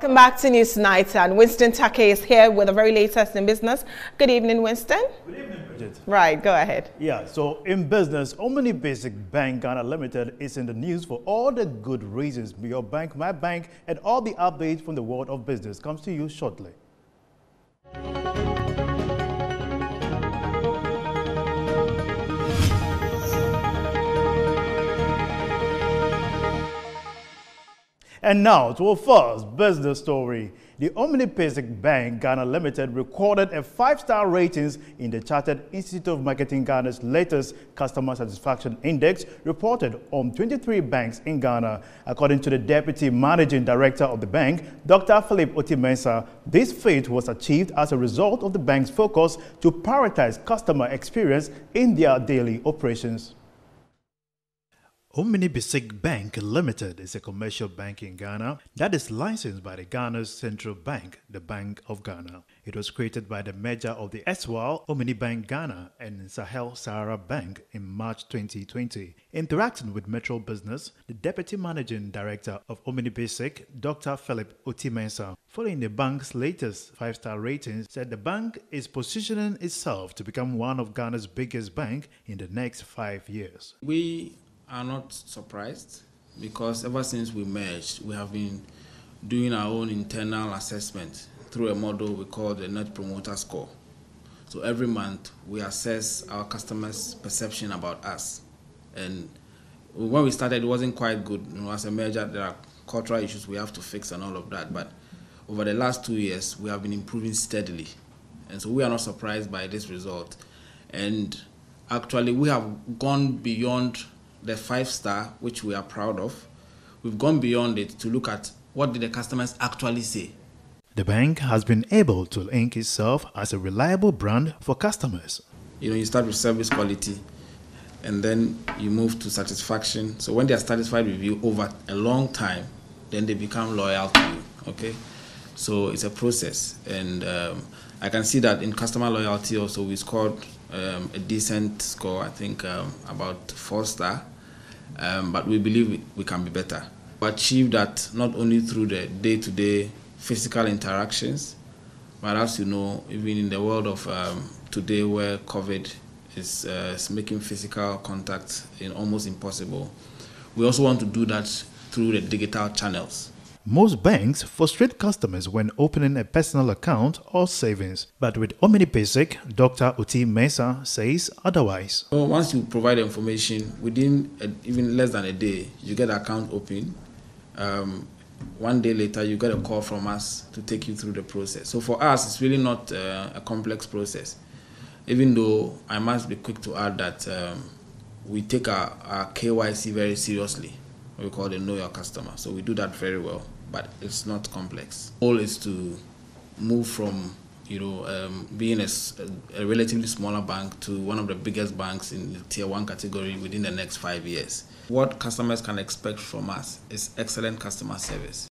Welcome back to News Tonight, and Winston Take is here with the very latest in business. Good evening, Winston. Good evening, Bridget. Right, go ahead. Yeah, so in business, OmniBSIC Bank Ghana Limited is in the news for all the good reasons. Your bank, my bank, and all the updates from the world of business comes to you shortly. And now to our first business story. The OmniBSIC Bank Ghana Limited recorded a five-star ratings in the Chartered Institute of Marketing Ghana's latest Customer Satisfaction Index reported on 23 banks in Ghana. According to the Deputy Managing Director of the bank, Dr. Philip Oti-Mensah, this feat was achieved as a result of the bank's focus to prioritize customer experience in their daily operations. OmniBSIC Bank Limited is a commercial bank in Ghana that is licensed by the Ghana's central bank, the Bank of Ghana. It was created by the merger of the Eswal Omni Bank Ghana and Sahel Sahara Bank in March 2020. Interacting with Metro Business, the Deputy Managing Director of OmniBSIC, Dr. Philip Oti-Mensah, following the bank's latest five-star ratings, said the bank is positioning itself to become one of Ghana's biggest bank in the next five years. We are not surprised because ever since we merged, we have been doing our own internal assessment through a model we call the Net Promoter Score. So every month we assess our customers' perception about us. And when we started, it wasn't quite good. You know, as a merger, there are cultural issues we have to fix and all of that. But over the last two years, we have been improving steadily. And so we are not surprised by this result. And actually, we have gone beyond the five star, which we are proud of, we've gone beyond it to look at what did the customers actually say. The bank has been able to link itself as a reliable brand for customers. You know, you start with service quality and then you move to satisfaction. So when they are satisfied with you over a long time, then they become loyal to you. Okay, so it's a process, and um, I can see that in customer loyalty also we scored um, a decent score. I think um, about four star um, but we believe we can be better. We achieve that not only through the day-to-day physical interactions, but as you know, even in the world of um, today where COVID is, uh, is making physical contact almost impossible, we also want to do that through the digital channels. Most banks frustrate customers when opening a personal account or savings, but with OmniBSIC, Dr. Oti-Mensah says otherwise. So once you provide information, within a, even less than a day, you get account open. Um, one day later, you get a call from us to take you through the process. So for us, it's really not uh, a complex process. Even though I must be quick to add that um, we take our, our KYC very seriously we call it know your customer. So we do that very well, but it's not complex. All is to move from you know um, being a, a, relatively smaller bank to one of the biggest banks in the tier one category within the next five years. What customers can expect from us is excellent customer service.